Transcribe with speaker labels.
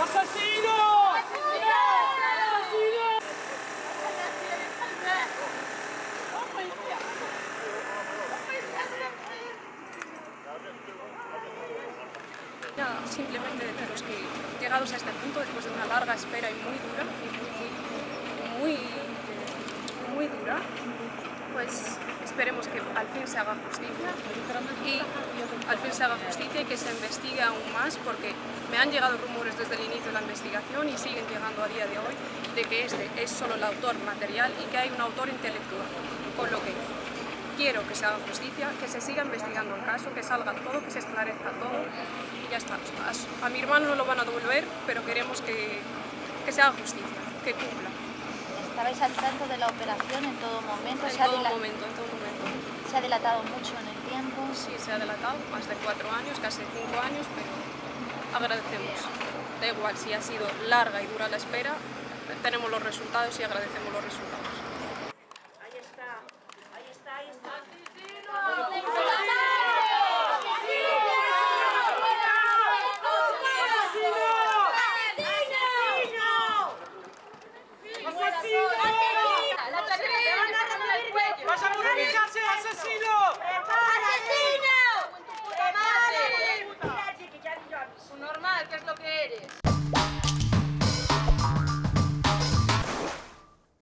Speaker 1: ¡Asesino!
Speaker 2: Nada, simplemente deciros que llegados a este punto, después de una larga espera y muy dura, muy, muy dura, pues esperemos que al fin se haga justicia y fin se haga justicia y que se investigue aún más porque me han llegado rumores desde el inicio de la investigación y siguen llegando a día de hoy de que este es solo el autor material y que hay un autor intelectual, con lo que quiero que se haga justicia, que se siga investigando el caso, que salga todo, que se esclarezca todo y ya está. A, a mi hermano no lo van a devolver, pero queremos que, que se haga justicia, que cumpla.
Speaker 3: ¿Estabais al tanto de la operación en todo momento?
Speaker 2: En
Speaker 3: ¿Se ha,
Speaker 2: todo momento, en todo momento.
Speaker 3: Ha dilatado mucho en el tiempo?
Speaker 2: Sí, se ha delatado, más de cuatro años, casi cinco años, pero agradecemos. Da igual si ha sido larga y dura la espera, tenemos los resultados y agradecemos los resultados.
Speaker 4: asesino! ¡Asesino! ¡Puta ¡Normal, qué es lo que eres!